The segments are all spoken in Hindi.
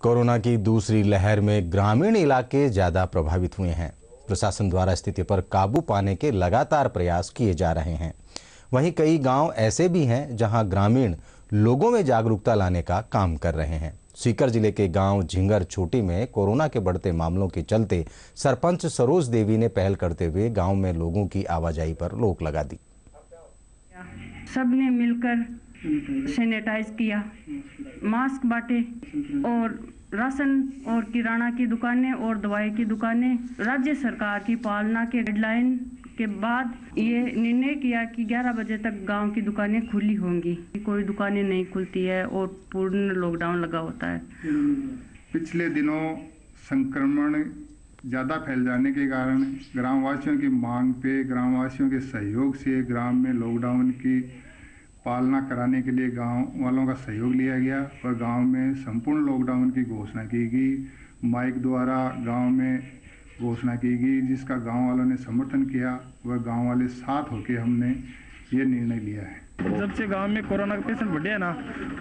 कोरोना की दूसरी लहर में ग्रामीण इलाके ज़्यादा प्रभावित हुए हैं। प्रशासन द्वारा स्थिति पर काबू पाने के लगातार प्रयास किए जा रहे हैं। वहीं कई गाँव ऐसे भी हैं जहाँ ग्रामीण लोगों में जागरूकता लाने का काम कर रहे हैं। सीकर ज़िले के गाँव झिंगर छोटी में कोरोना के बढ़ते मामलों के चलते सरपंच सरोज देवी ने पहल करते हुए गाँव में लोगों की आवाजाही पर रोक लगा दी। सबने मिलकर सैनिटाइज किया। मास्क बांटे और राशन और किराना की दुकानें और दवाई की दुकानें। राज्य सरकार की पालना के गाइडलाइन के बाद ये निर्णय किया कि 11 बजे तक गाँव की दुकानें खुली होंगी। कोई दुकानें नहीं खुलती है और पूर्ण लॉकडाउन लगा होता है। पिछले दिनों संक्रमण ज़्यादा फैल जाने के कारण ग्रामवासियों की मांग पे, ग्रामवासियों के सहयोग से ग्राम में लॉकडाउन की पालना कराने के लिए गाँव वालों का सहयोग लिया गया और गाँव में संपूर्ण लॉकडाउन की घोषणा की गई। माइक द्वारा गाँव में घोषणा की गई, जिसका गाँव वालों ने समर्थन किया वह गाँव वाले साथ होकर हमने ये निर्णय लिया है। जब से गाँव में कोरोना का पेशेंट बढ़े ना,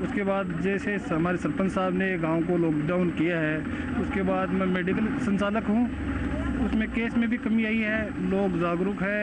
उसके बाद जैसे हमारे सरपंच साहब ने गाँव को लॉकडाउन किया है, उसके बाद मैं मेडिकल संचालक हूँ। उसमें केस में भी कमी आई है, लोग जागरूक है,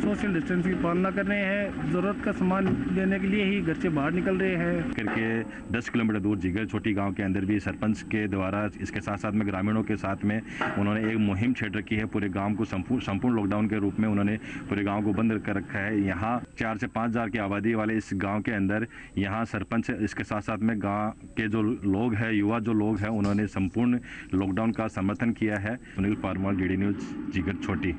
सोशल डिस्टेंस की पालना कर रहे हैं, ज़रूरत का सामान लेने के लिए ही घर से बाहर निकल रहे हैं। करके 10 किलोमीटर दूर जिगर छोटी गाँव के अंदर भी सरपंच के द्वारा इसके साथ साथ में ग्रामीणों के साथ में उन्होंने एक मुहिम छेड़ रखी है, पूरे गाँव को संपूर्ण लॉकडाउन के रूप में उन्होंने पूरे गाँव को बंद कर रखा है। यहाँ चार से पाँच हज़ार की आबादी वाले इस गाँव के अंदर यहाँ सरपंच इसके साथ साथ में गाँव के जो लोग हैं, युवा जो लोग हैं, उन्होंने संपूर्ण लॉकडाउन का समर्थन किया है। सुनील पारमार डी न्यूज़ जिगर छोटी।